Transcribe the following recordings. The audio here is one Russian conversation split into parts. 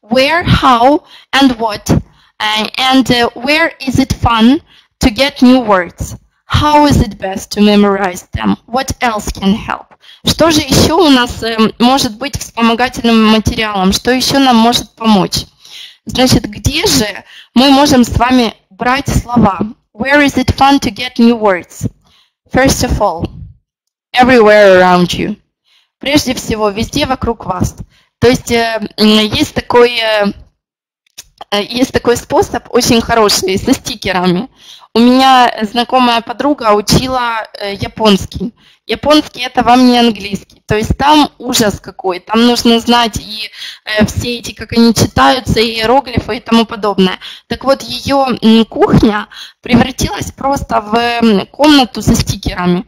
Where, how, and what, uh, and uh, where is it fun to get new words? How is it best to memorize them? What else can help? Что же еще у нас э, может быть вспомогательным материалом? Что еще нам может помочь? Значит, где же мы можем с вами брать слова? Where is it fun to get new words? First of all, everywhere around you. Прежде всего, везде вокруг вас. То есть э, есть такой, э, есть такой способ очень хороший со стикерами. У меня знакомая подруга учила э, японский. Японский это вам не английский. То есть там ужас какой. Там нужно знать и э, все эти, как они читаются, и иероглифы и тому подобное. Так вот, ее кухня превратилась просто в комнату со стикерами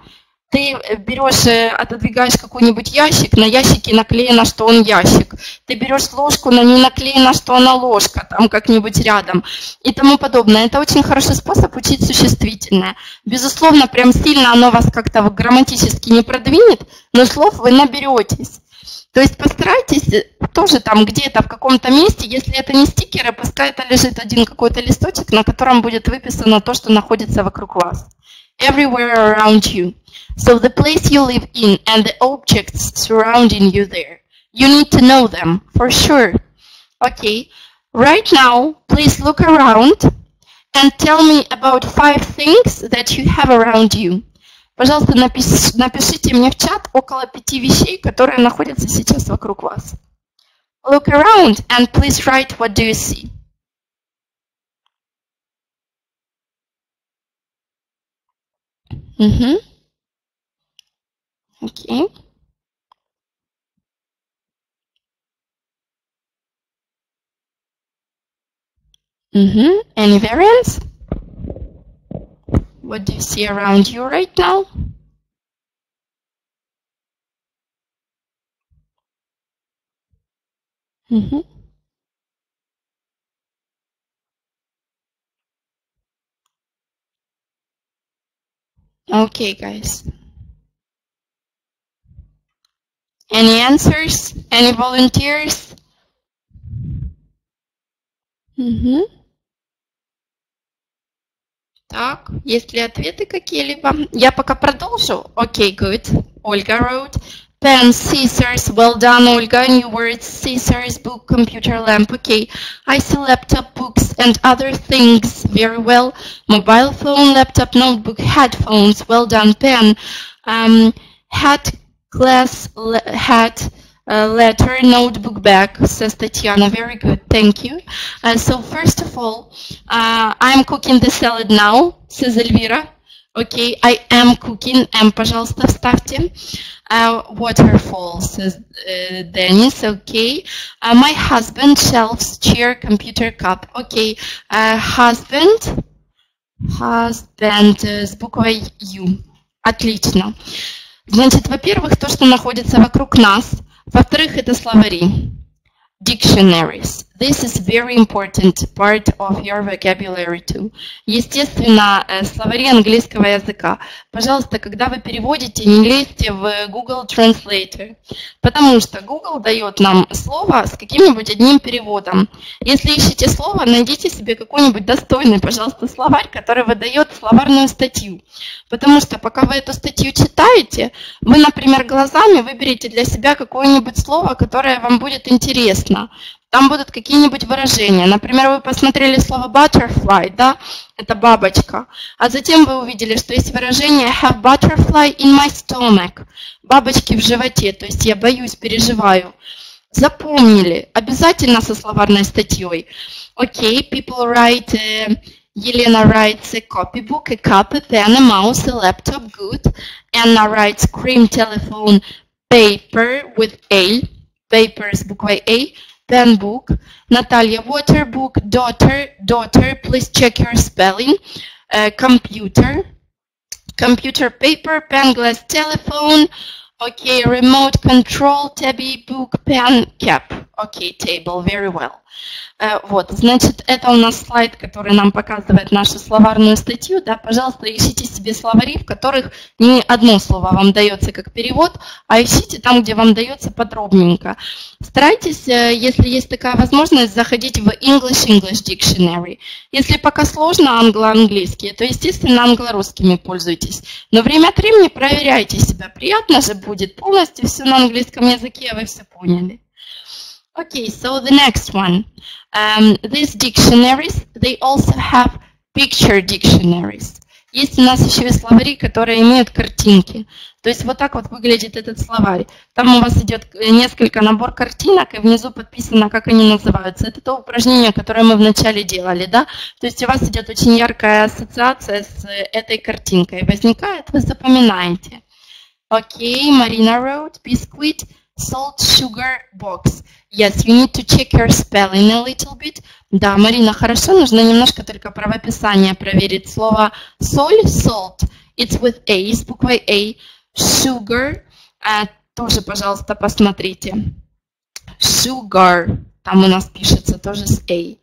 ты берешь, э, отодвигаешь какой-нибудь ящик, на ящике наклеено, что он ящик. Ты берешь ложку, на ней наклеено, что она ложка, там как-нибудь рядом и тому подобное. Это очень хороший способ учить существительное. Безусловно, прям сильно оно вас как-то грамматически не продвинет, но слов вы наберетесь. То есть постарайтесь э, тоже там где-то в каком-то месте, если это не стикеры, пускай это лежит один какой-то листочек, на котором будет выписано то, что находится вокруг вас. Everywhere around you. So the place you live in and the objects surrounding you there. You need to know them, for sure. Okay, right now, please look around and tell me about five things that you have around you. Пожалуйста, напиш, напишите мне в чат около пяти вещей, которые находятся сейчас вокруг вас. Look around and please write what do you see. Mm-hmm. Okay. Mm-hmm. Any variants? What do you see around you right now? Mm-hmm. Okay, guys. Any answers? Any volunteers? Угу. Так, есть ли ответы какие-либо? Я пока продолжу. Okay, good. Ольга wrote. Pen, scissors, well done, Olga. New words, scissors, book, computer, lamp. Okay, I see laptop, books, and other things. Very well. Mobile phone, laptop, notebook, headphones. Well done, pen. Um, hat, class, hat, uh, letter, notebook, bag, says Tatiana. Very good, thank you. Uh, so first of all, uh, I'm cooking the salad now, says Elvira. Okay, I am cooking. M, пожалуйста, вставьте. Uh, waterfall, says uh, Dennis. Okay. Uh, my husband, shelves, chair, computer, cup. Okay. Uh, husband, husband uh, с буквой U. Отлично. Значит, во-первых, то, что находится вокруг нас. Во-вторых, это словари. Dictionaries. This is very important part of your vocabulary too. Естественно, э, словари английского языка. Пожалуйста, когда вы переводите, не лезьте в Google Translator, потому что Google дает нам слово с каким-нибудь одним переводом. Если ищете слово, найдите себе какой-нибудь достойный, пожалуйста, словарь, который выдает словарную статью. Потому что пока вы эту статью читаете, вы, например, глазами выберете для себя какое-нибудь слово, которое вам будет интересно. Там будут какие-нибудь выражения. Например, вы посмотрели слово butterfly, да, это бабочка. А затем вы увидели, что есть выражение have butterfly in my stomach. Бабочки в животе, то есть я боюсь, переживаю. Запомнили, обязательно со словарной статьей. Окей, okay, people write, uh, Елена writes a copybook, a cup, a pen, a mouse, a laptop, good. Anna writes cream, telephone, paper with A, paper с буквой A pen book. Natalia, water book, daughter, daughter, please check your spelling. Uh, computer, computer, paper, pen, glass, telephone. Okay, remote control, tabby, book, pen, cap. Okay, table, very well. Э, вот, значит, это у нас слайд, который нам показывает нашу словарную статью. Да, пожалуйста, ищите себе словари, в которых не одно слово вам дается как перевод, а ищите там, где вам дается подробненько. Старайтесь, э, если есть такая возможность, заходить в English English Dictionary. Если пока сложно англо-английский, то, естественно, англо-русскими пользуйтесь. Но время от времени проверяйте себя. Приятно же будет полностью все на английском языке, вы все поняли. Okay, so the next one. Um, these dictionaries, they also have picture dictionaries. Есть у нас еще и словари, которые имеют картинки. То есть вот так вот выглядит этот словарь. Там у вас идет несколько набор картинок, и внизу подписано, как они называются. Это то упражнение, которое мы вначале делали, да? То есть у вас идет очень яркая ассоциация с этой картинкой. Возникает, вы запоминаете. Окей, okay, Marina wrote, biscuit, salt, sugar, box. Yes, you need to check your spelling a little bit. Да, Марина, хорошо, нужно немножко только правописание проверить. Слово соль, salt, it's with A, с буквой A. Sugar, а, тоже, пожалуйста, посмотрите. Sugar, там у нас пишется тоже с A.